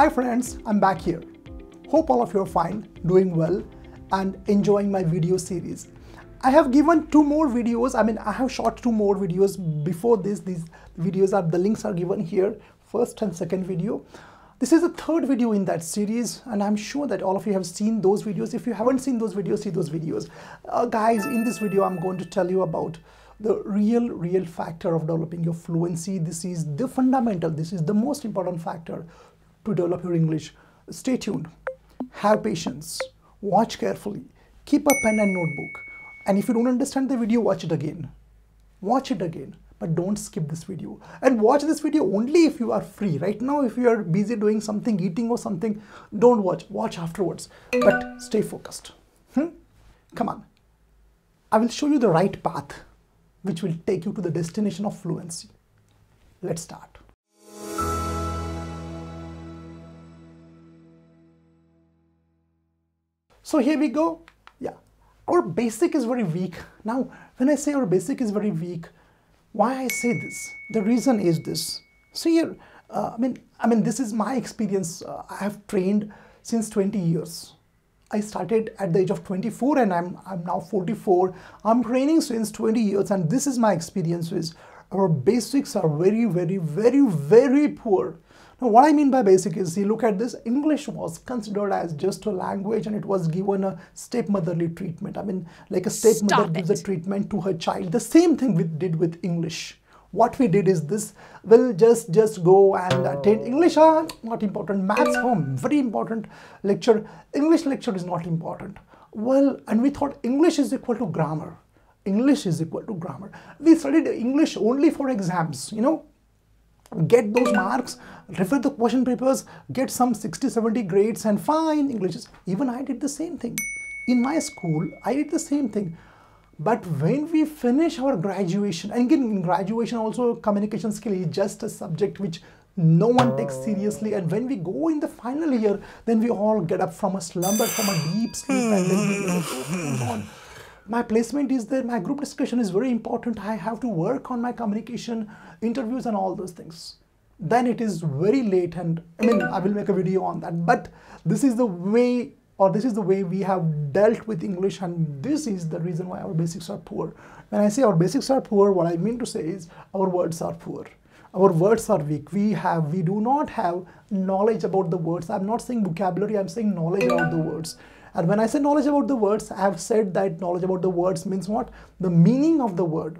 Hi friends, I'm back here. Hope all of you are fine, doing well and enjoying my video series. I have given two more videos, I mean I have shot two more videos before this. These videos are, the links are given here, first and second video. This is the third video in that series and I'm sure that all of you have seen those videos. If you haven't seen those videos, see those videos. Uh, guys, in this video I'm going to tell you about the real, real factor of developing your fluency. This is the fundamental, this is the most important factor to develop your English. Stay tuned, have patience, watch carefully, keep a pen and notebook. And if you don't understand the video, watch it again. Watch it again, but don't skip this video. And watch this video only if you are free. Right now, if you are busy doing something, eating or something, don't watch. Watch afterwards, but stay focused. Hmm? Come on. I will show you the right path which will take you to the destination of fluency. Let's start. So here we go. Yeah, our basic is very weak. Now, when I say our basic is very weak, why I say this? The reason is this. See here, uh, I mean, I mean, this is my experience. Uh, I have trained since 20 years. I started at the age of 24 and I'm, I'm now 44. I'm training since 20 years and this is my experience is our basics are very, very, very, very poor. Now what I mean by basic is you look at this, English was considered as just a language and it was given a stepmotherly treatment. I mean like a stepmother gives a treatment to her child. The same thing we did with English. What we did is this. We'll just just go and attend. English are not important. Maths home very important lecture. English lecture is not important. Well and we thought english is equal to grammar. English is equal to grammar. We studied english only for exams you know get those marks refer the question papers get some 60 70 grades and fine Englishes. even i did the same thing. In my school i did the same thing. But when we finish our graduation, and again in graduation also communication skill is just a subject which no one takes seriously. And when we go in the final year then we all get up from a slumber from a deep sleep and then we hmm. go on my placement is there my group discussion is very important i have to work on my communication interviews and all those things then it is very late and i mean i will make a video on that but this is the way or this is the way we have dealt with English and this is the reason why our basics are poor. When I say our basics are poor, what I mean to say is our words are poor. Our words are weak. We have, we do not have knowledge about the words. I'm not saying vocabulary, I'm saying knowledge about the words. And when I say knowledge about the words, I have said that knowledge about the words means what? The meaning of the word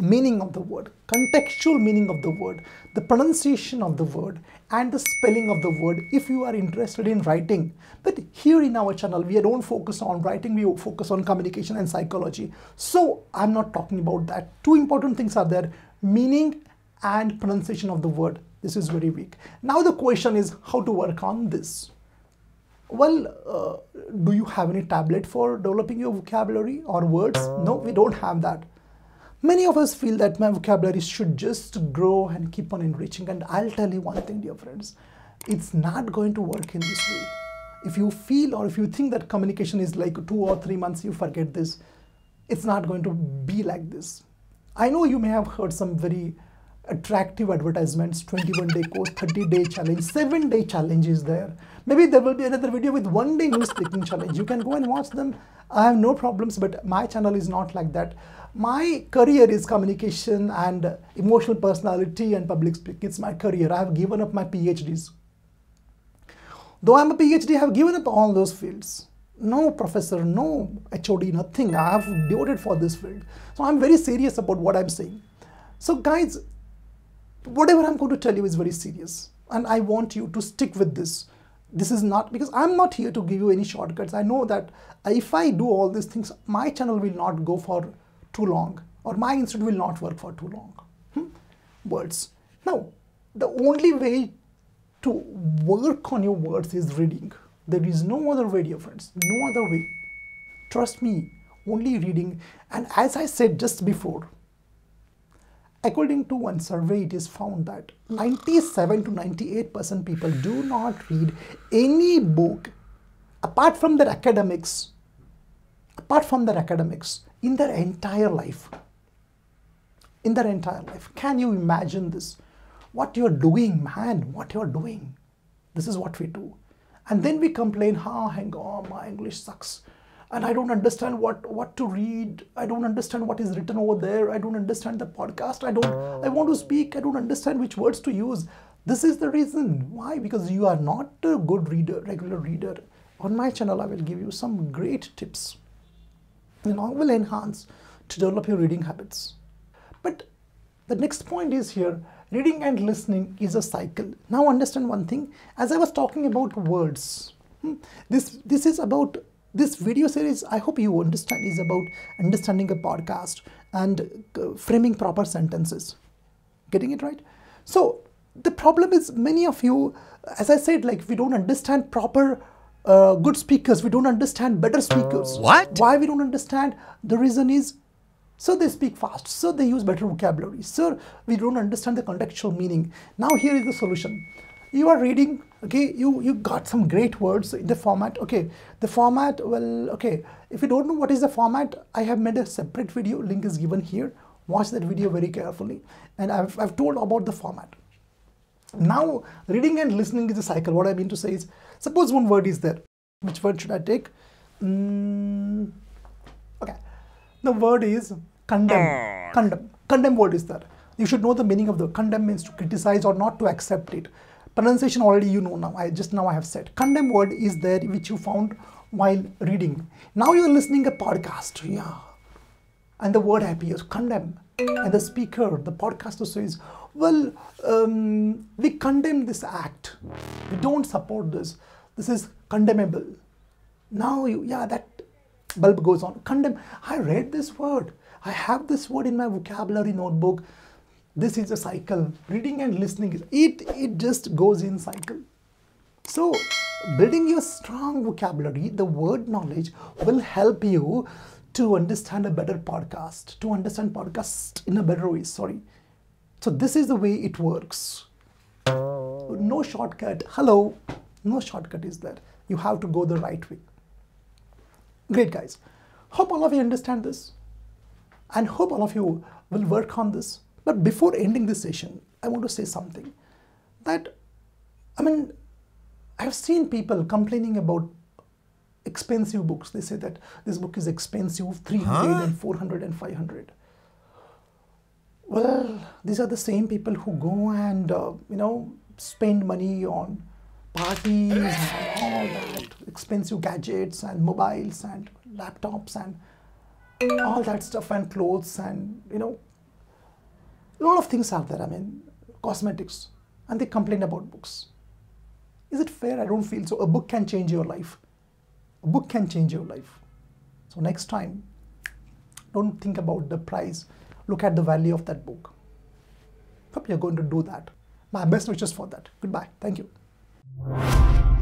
meaning of the word, contextual meaning of the word, the pronunciation of the word, and the spelling of the word if you are interested in writing. But here in our channel, we don't focus on writing, we focus on communication and psychology. So I'm not talking about that. Two important things are there, meaning and pronunciation of the word. This is very weak. Now the question is how to work on this. Well, uh, do you have any tablet for developing your vocabulary or words? No, we don't have that. Many of us feel that my vocabulary should just grow and keep on enriching. And I'll tell you one thing, dear friends, it's not going to work in this way. If you feel or if you think that communication is like two or three months, you forget this, it's not going to be like this. I know you may have heard some very attractive advertisements 21 day course 30 day challenge 7 day challenge is there maybe there will be another video with one day new speaking challenge you can go and watch them i have no problems but my channel is not like that my career is communication and emotional personality and public speaking. It's my career. I have given up my PhDs. Though I'm a PhD, I have given up all those fields. No professor, no HOD, nothing. I have devoted for this field. So I'm very serious about what I'm saying. So guys, whatever I'm going to tell you is very serious. And I want you to stick with this. This is not, because I'm not here to give you any shortcuts. I know that if I do all these things, my channel will not go for too long or my institute will not work for too long. Hmm? Words. Now, the only way to work on your words is reading. There is no other way, dear friends, no other way. Trust me, only reading. And as I said just before, according to one survey, it is found that 97 to 98% people do not read any book apart from their academics, apart from their academics in their entire life. In their entire life. Can you imagine this? What you're doing, man, what you're doing. This is what we do. And then we complain, oh, hang on, my English sucks. And I don't understand what, what to read. I don't understand what is written over there. I don't understand the podcast. I don't, I want to speak. I don't understand which words to use. This is the reason. Why? Because you are not a good reader, regular reader. On my channel, I will give you some great tips. And I will enhance to develop your reading habits. But the next point is here reading and listening is a cycle. Now, understand one thing as I was talking about words, hmm, this, this is about this video series. I hope you understand is about understanding a podcast and uh, framing proper sentences. Getting it right? So, the problem is many of you, as I said, like we don't understand proper uh, good speakers, we don't understand better speakers. What? Why we don't understand? The reason is so they speak fast, so they use better vocabulary, so we don't understand the contextual meaning. Now here is the solution. You are reading, okay, you, you got some great words in the format, okay, the format, well, okay, if you don't know what is the format, I have made a separate video, link is given here, watch that video very carefully, and I've, I've told about the format. Now, reading and listening is a cycle. What I mean to say is, suppose one word is there. Which word should I take? Mm, okay. The word is condemn. Condemn. Condemn word is there. You should know the meaning of the condemn means to criticize or not to accept it. Pronunciation already you know now. I just now I have said. Condemn word is there which you found while reading. Now you are listening a podcast. Yeah. And the word appears, condemn. And the speaker, the podcaster says, well, um, we condemn this act. We don't support this. This is condemnable. Now, you, yeah, that bulb goes on. Condemn. I read this word. I have this word in my vocabulary notebook. This is a cycle. Reading and listening, it, it just goes in cycle. So, building your strong vocabulary, the word knowledge will help you to understand a better podcast, to understand podcast in a better way, sorry. So this is the way it works. No shortcut. Hello. No shortcut is there. You have to go the right way. Great guys. Hope all of you understand this and hope all of you will work on this. But before ending this session, I want to say something that, I mean, I've seen people complaining about expensive books. They say that this book is expensive, 300 huh? and 400 and 500. Well, these are the same people who go and, uh, you know, spend money on parties and all that, expensive gadgets and mobiles and laptops and all that stuff and clothes and, you know, a lot of things are there. I mean, cosmetics. And they complain about books. Is it fair? I don't feel so. A book can change your life. A book can change your life. So next time, don't think about the price. Look at the value of that book. Hope you're going to do that. My best wishes for that. Goodbye. Thank you.